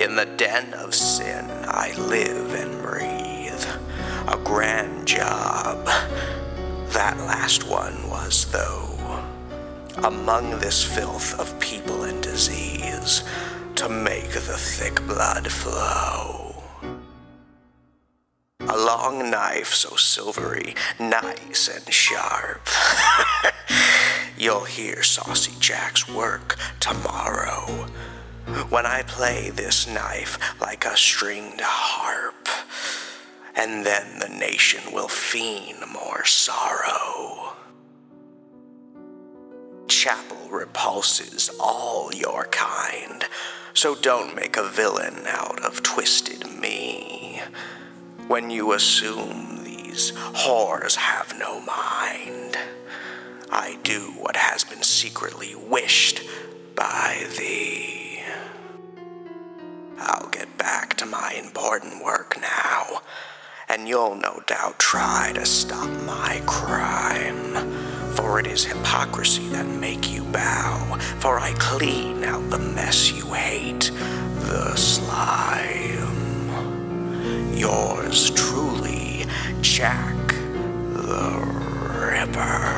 In the den of sin I live and breathe. A grand job. That last one was, though. Among this filth of people and disease, to make the thick blood flow. A long knife so silvery, nice and sharp. You'll hear Saucy Jack's work tomorrow when I play this knife like a stringed harp. And then the nation will fiend more sorrow. Chapel repulses all your kind, so don't make a villain out of twisted me. When you assume these whores have no mind, I do what has been secretly wished by thee. My important work now, and you'll no doubt try to stop my crime. For it is hypocrisy that make you bow, for I clean out the mess you hate, the slime. Yours truly, Jack the Ripper.